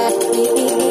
me.